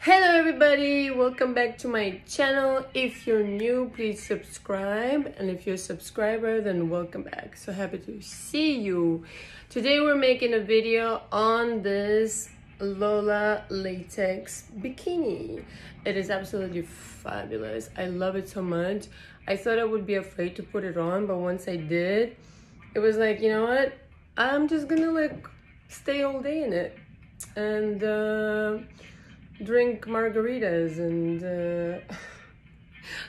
Hello everybody, welcome back to my channel. If you're new, please subscribe. And if you're a subscriber, then welcome back. So happy to see you. Today we're making a video on this Lola latex bikini. It is absolutely fabulous. I love it so much. I thought I would be afraid to put it on, but once I did, it was like, you know what? I'm just gonna like stay all day in it. And uh drink margaritas and uh,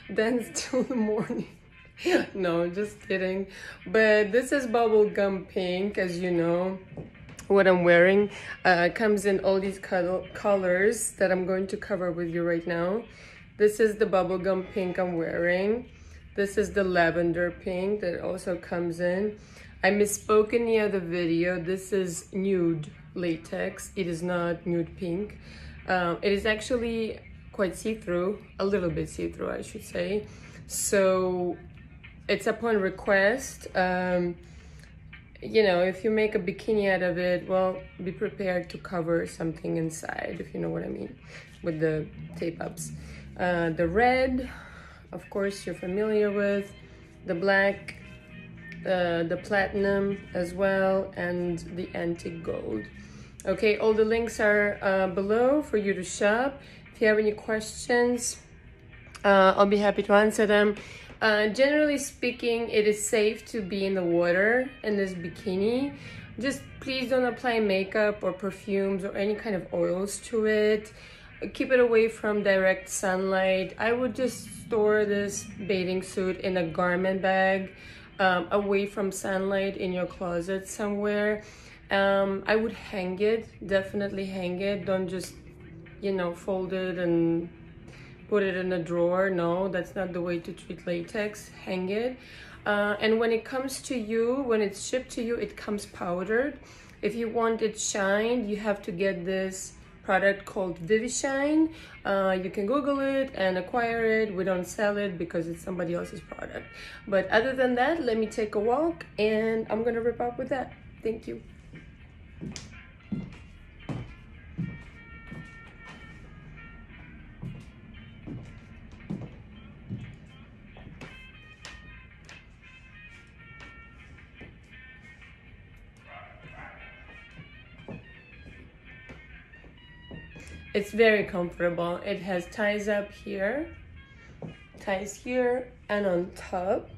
dance till the morning. no, just kidding. But this is bubblegum pink, as you know. What I'm wearing uh, comes in all these colors that I'm going to cover with you right now. This is the bubblegum pink I'm wearing. This is the lavender pink that also comes in. I misspoke in the other video. This is nude latex. It is not nude pink. Um, it is actually quite see-through, a little bit see-through, I should say. So it's upon request. Um, you know, if you make a bikini out of it, well, be prepared to cover something inside, if you know what I mean, with the tape-ups. Uh, the red, of course, you're familiar with. The black, uh, the platinum as well, and the antique gold. Okay, all the links are uh, below for you to shop. If you have any questions, uh, I'll be happy to answer them. Uh, generally speaking, it is safe to be in the water in this bikini. Just please don't apply makeup or perfumes or any kind of oils to it. Keep it away from direct sunlight. I would just store this bathing suit in a garment bag um, away from sunlight in your closet somewhere um, I would hang it, definitely hang it. Don't just, you know, fold it and put it in a drawer. No, that's not the way to treat latex. Hang it. Uh, and when it comes to you, when it's shipped to you, it comes powdered. If you want it shined, you have to get this product called Vivishine. Uh, you can Google it and acquire it. We don't sell it because it's somebody else's product. But other than that, let me take a walk and I'm gonna rip up with that. Thank you. It's very comfortable. It has ties up here, ties here and on top.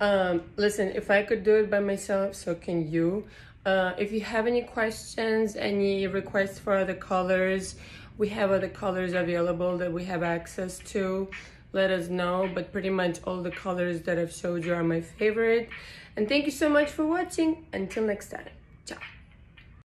Um, listen, if I could do it by myself, so can you. Uh, if you have any questions, any requests for other colors, we have other colors available that we have access to. Let us know, but pretty much all the colors that I've showed you are my favorite. And thank you so much for watching. Until next time.